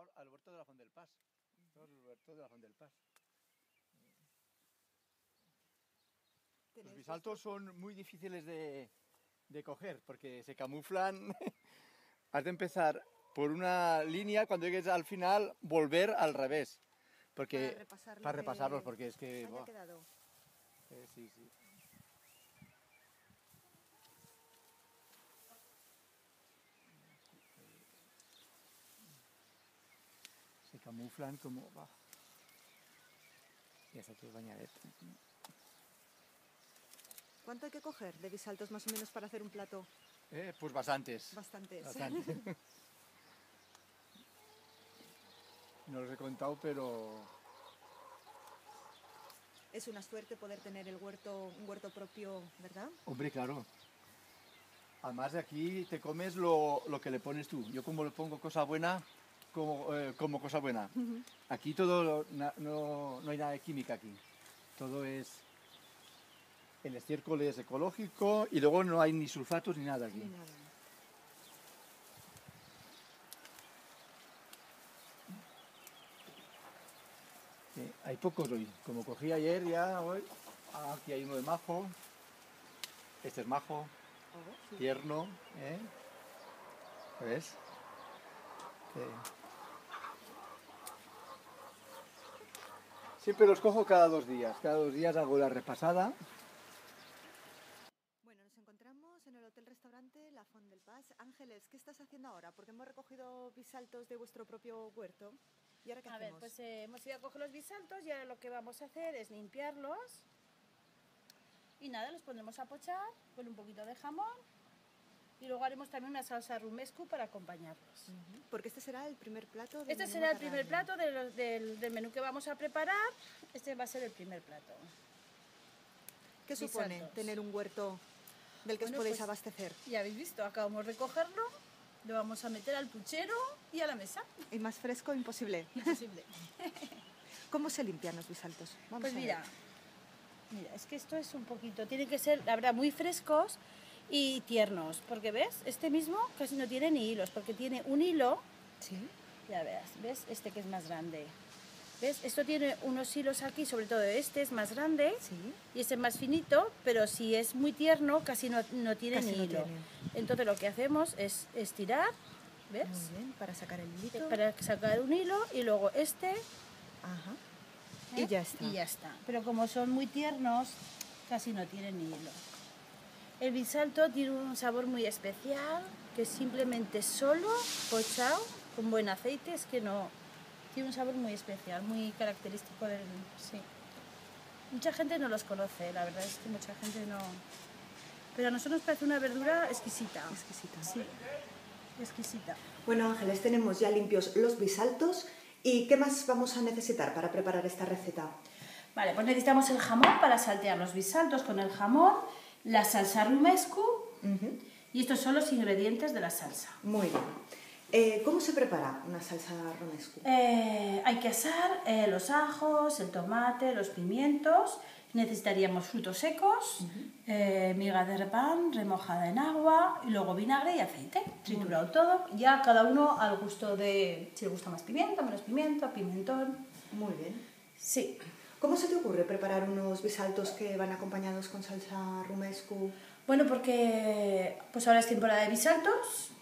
al, al huerto de la Font del Paz. Todo el huerto de la Font del Paz. Los bisaltos son muy difíciles de, de coger porque se camuflan. Has de empezar por una línea, cuando llegues al final, volver al revés. Porque, Para repasar para repasarlos, porque es que... haya buah, quedado. eh, sí, sí. Camuflan como... bañadet. ¿Cuánto hay que coger de bisaltos más o menos para hacer un plato? Eh, pues bastantes. Bastantes. Bastante. no los he contado, pero es una suerte poder tener el huerto, un huerto propio, ¿verdad? Hombre, claro. Además de aquí te comes lo, lo que le pones tú. Yo como le pongo cosa buena, como, eh, como cosa buena. Aquí todo, lo- na- no, no hay nada de química aquí. Todo es... El estiércol es ecológico y luego no hay ni sulfatos ni nada aquí. Ni nada. Sí, hay pocos hoy. Como cogí ayer ya hoy. ah, aquí hay uno de majo. Este es majo, Oh, sí. tierno. ¿eh? ¿Ves? Siempre los cojo cada dos días. Cada dos días hago la repasada. Bueno, nos encontramos en el Hotel Restaurante La Font del Paz. Ángeles, ¿qué estás haciendo ahora? Porque hemos recogido bisaltos de vuestro propio huerto. ¿Y ahora qué A ver, hacemos? pues eh, hemos ido a coger los bisaltos y ahora lo que vamos a hacer es limpiarlos. Y nada, los pondremos a pochar con un poquito de jamón. Y luego haremos también una salsa rumescu para acompañarlos. Porque este será el primer plato. del Este menú será el primer plato de los- del, del menú que vamos a preparar. Este va a ser el primer plato. ¿Qué supone tener un huerto del que os Bueno, podéis pues- abastecer? Ya habéis visto, acabamos de cogerlo. Lo vamos a meter al puchero y a la mesa. Y más fresco, imposible. Imposible. ¿Cómo se limpian los bisaltos? Vamos Pues a ver. mira, mira, es que esto es un poquito, tiene que ser, la verdad, muy frescos y tiernos, porque ves, este mismo casi no tiene ni hilos, porque tiene un hilo, Sí. ya veas, ves, este que es más grande. ¿Ves? Esto tiene unos hilos aquí, sobre todo este es más grande Sí. y este es más finito, pero si es muy tierno casi no, no tiene Casi ni no hilo. tiene. Entonces lo que hacemos es estirar, ¿ves? Muy bien, para sacar el hilito. Para sacar un hilo y luego este Ajá. ¿eh? Y ya está. Y ya está. Pero como son muy tiernos, casi no tienen ni hilo. El bisalto tiene un sabor muy especial, que simplemente solo pochado con buen aceite, es que no... Tiene un sabor muy especial, muy característico del... Sí. Mucha gente no los conoce, la verdad es que mucha gente no... Pero a nosotros nos parece una verdura exquisita. Exquisita. Sí, exquisita. Bueno, Ángeles, tenemos ya limpios los bisaltos. ¿Y qué más vamos a necesitar para preparar esta receta? Vale, pues necesitamos el jamón para saltear los bisaltos con el jamón, la salsa rumescu y estos son los ingredientes de la salsa. Muy bien. Eh, ¿Cómo se prepara una salsa romescu? Eh, hay que asar eh, los ajos, el tomate, los pimientos. Necesitaríamos frutos secos, eh, miga de pan remojada en agua y luego vinagre y aceite. Triturado todo. Ya cada uno al gusto de si le gusta más pimiento, menos pimiento, pimentón. Muy bien. Sí. ¿Cómo se te ocurre preparar unos bisaltos que van acompañados con salsa rumescu? Bueno, porque pues ahora es temporada de bisaltos,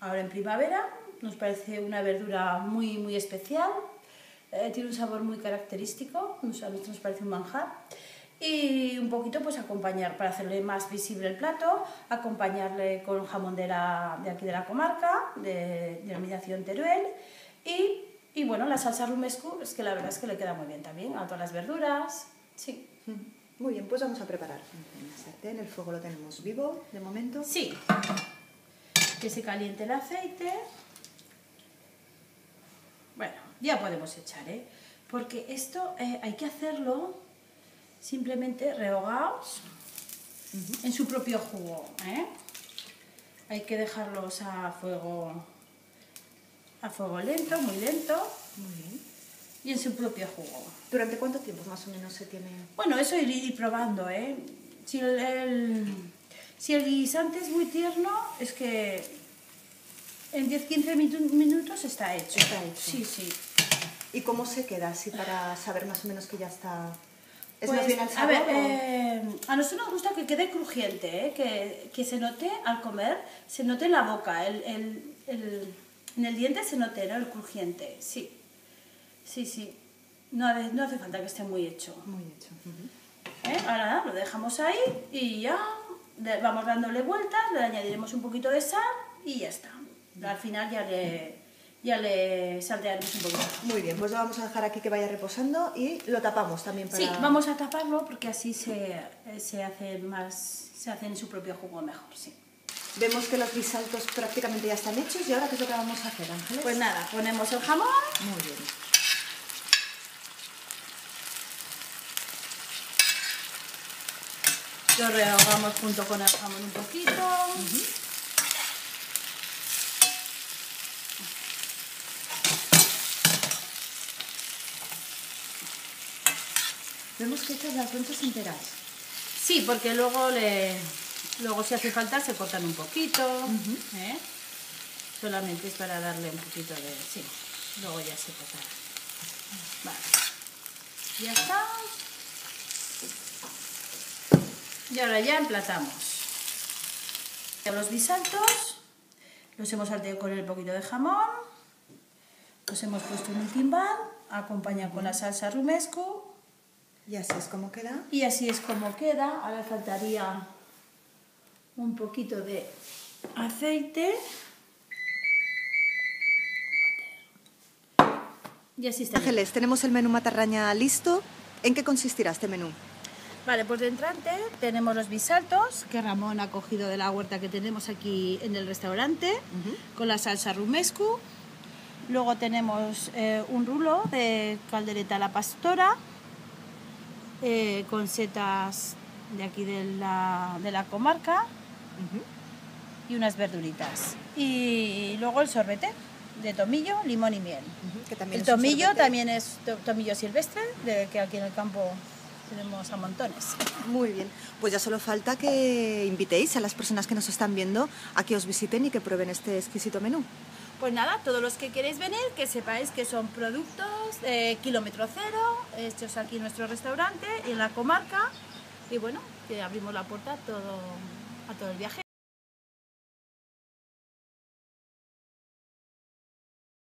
ahora en primavera, nos parece una verdura muy, muy especial, eh, tiene un sabor muy característico, nos- a nosotros nos parece un manjar, y un poquito pues acompañar, para hacerle más visible el plato, acompañarle con jamón de, la, de aquí de la comarca, de denominación Teruel, y, y bueno, la salsa rumescu es que la verdad es que le queda muy bien también a todas las verduras, sí. Muy bien, pues vamos a preparar. En la sartén el fuego lo tenemos vivo de momento. Sí. Que se caliente el aceite. Bueno, ya podemos echar, ¿eh? Porque esto eh, hay que hacerlo simplemente rehogados en su propio jugo, ¿eh? Hay que dejarlos a fuego a fuego lento, muy lento, Muy bien. y en su propio jugo. ¿Durante cuánto tiempo más o menos se tiene? Bueno, eso ir, ir probando, ¿eh? Si el, el- si el guisante es muy tierno, es que En 10-15 minutos está hecho. Está hecho. Sí, sí. ¿Y cómo se queda así para saber más o menos que ya está? ¿Es Pues, más bien al a sabor ver, o- eh, a nosotros nos gusta que quede crujiente, ¿eh? que, que se note al comer, se note en la boca, el, el- el- en el diente se note ¿no? el crujiente, sí. Sí, sí. No, hace- no hace falta que esté muy hecho. Muy hecho. ¿eh? Ahora lo dejamos ahí y ya vamos dándole vueltas, le añadiremos un poquito de sal y ya está. Al final ya le, ya le saltearemos un poquito. Muy bien, pues lo vamos a dejar aquí que vaya reposando y lo tapamos también para... Sí, vamos a taparlo porque así se, se hace más, se hace en su propio jugo mejor, sí. Vemos que los bisaltos prácticamente ya están hechos y ahora ¿qué es lo que vamos a hacer, Ángeles? Pues nada, ponemos el jamón, Muy bien. lo rehogamos junto con el jamón un poquito. Vemos que echas las lonchas enteras. Sí, porque luego le, luego si hace falta se cortan un poquito, ¿eh? Solamente es para darle un poquito de, sí, luego ya se cortará. Vale, ya está. Y ahora ya emplatamos. Los bisaltos los hemos salteado con el poquito de jamón, los hemos puesto en un timbal, acompañado con la salsa rumesco Y así es como queda. y así es como queda. Ahora faltaría un poquito de aceite. Y así está. Ángeles, tenemos el menú matarraña listo. ¿En qué consistirá este menú? Vale, pues de entrante tenemos los bisaltos que Ramón ha cogido de la huerta que tenemos aquí en el restaurante con la salsa rumescu. Luego tenemos eh, un rulo de caldereta a la pastora eh, con setas de aquí de la, de la comarca y unas verduritas. Y luego el sorbete de tomillo, limón y miel. Que también El tomillo sorbete. también es to- tomillo silvestre, de que aquí en el campo tenemos a montones. Muy bien. Pues ya solo falta que invitéis a las personas que nos están viendo a que os visiten y que prueben este exquisito menú. Pues nada, todos los que queréis venir, que sepáis que son productos de kilómetro cero, hechos aquí en nuestro restaurante y en la comarca. Y bueno, que abrimos la puerta todo, a todo el viaje.